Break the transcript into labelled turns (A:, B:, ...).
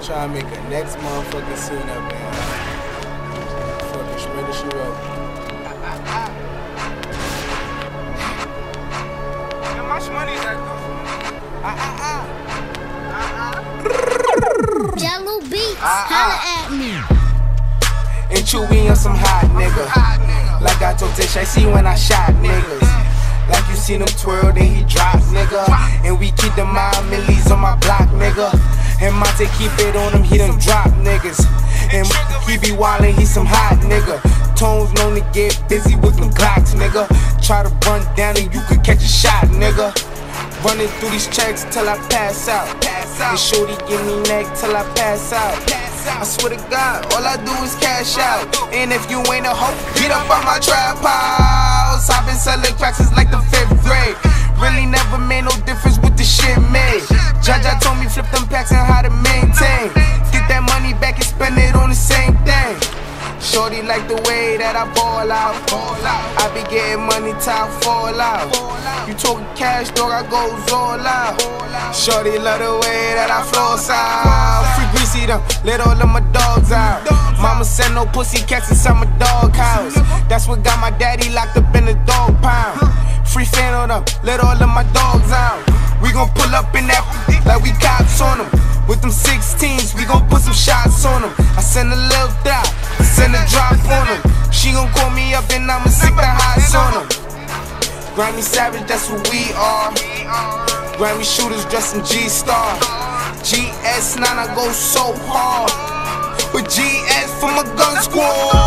A: might try to make a next motherfucking scene up there. Fucking Shmurda She Wrote.
B: How much money is that
C: ah, ah, ah. Jahlil Beats,
A: Ah,
C: holla at me.
A: And Chewy on some hot nigga. Like I told Tish, I see when I shot niggas. Like you seen him twirl, then he drop, nigga. And we keep the mind millies on my block, nigga. And keep it on him, he done drop niggas. And he be wildin', he some hot nigga. Tones known to get busy with them Glocks, nigga. Try to run down and you could catch a shot, nigga. Running through these checks till I pass out. And shorty give me neck till I pass out. I swear to God, all I do is cash out. And if you ain't a hoe, get up on my trap house. I've been selling cracks since like the fifth grade. Really never made no difference with the shit made. Jaja told me flip them packs and Shorty like the way that I ball out. I be getting money I fall out. You talking cash, dog, I goes all out. Shorty love the way that I flow out. Free greasy them, let all of my dogs out. Mama said no pussy cats inside my dog house. That's what got my daddy locked up in the dog pound. Free fan on them, let all of my dogs out. We gon' pull up in that like we cops on them. With them 16s, we gon' put some shots on them. I send a little dot, send a drop on. She gon' call me up and I'ma stick the highs on them. Grammy Savage, that's who we are. Grammy shooters dressed in G Star. GS9, I go so hard. With GS for my gun squad.